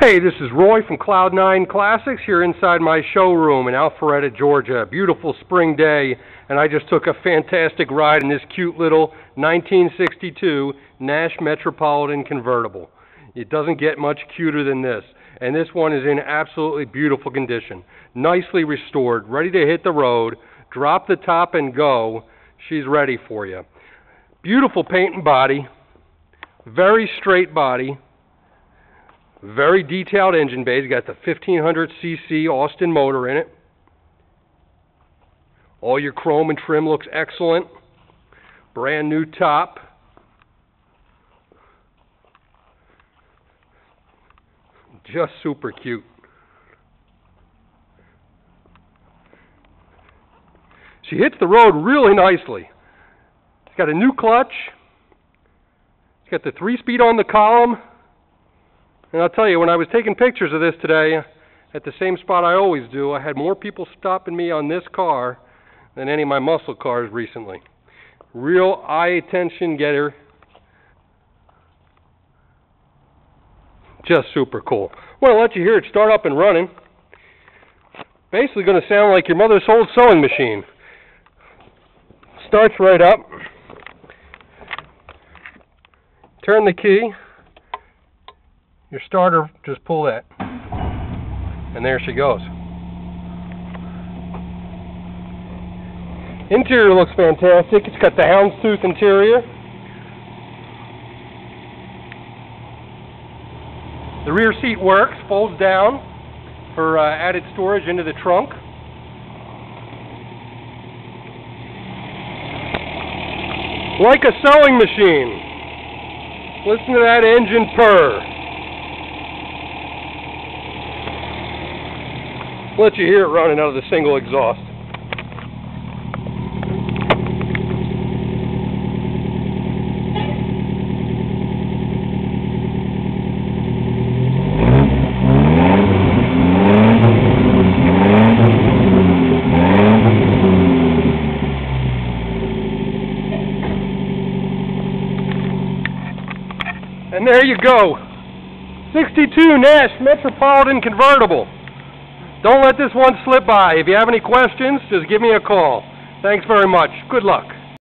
Hey, this is Roy from Cloud9 Classics here inside my showroom in Alpharetta, Georgia. Beautiful spring day, and I just took a fantastic ride in this cute little 1962 Nash Metropolitan convertible. It doesn't get much cuter than this, and this one is in absolutely beautiful condition. Nicely restored, ready to hit the road, drop the top and go. She's ready for you. Beautiful paint and body, very straight body. Very detailed engine bay. Got the 1500cc Austin motor in it. All your chrome and trim looks excellent. Brand new top. Just super cute. She hits the road really nicely. It's got a new clutch. It's got the three speed on the column. And I'll tell you, when I was taking pictures of this today, at the same spot I always do, I had more people stopping me on this car than any of my muscle cars recently. Real eye attention getter. Just super cool. Well, let you hear it start up and running. Basically going to sound like your mother's old sewing machine. Starts right up. Turn the key your starter, just pull that. And there she goes. Interior looks fantastic. It's got the houndstooth interior. The rear seat works, folds down for uh, added storage into the trunk. Like a sewing machine. Listen to that engine purr. Let you hear it running out of the single exhaust. And there you go. 62 Nash Metropolitan Convertible. Don't let this one slip by. If you have any questions, just give me a call. Thanks very much. Good luck.